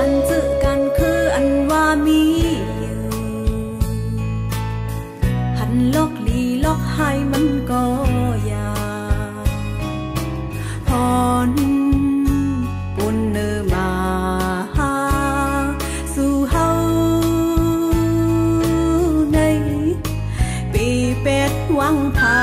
กันจื้อกันคืออันว่ามีอยู่หันลอกลีลอกหายมันก็ยาพรปุนเนมาหาสู่เฮาในปีเป็ดวังพา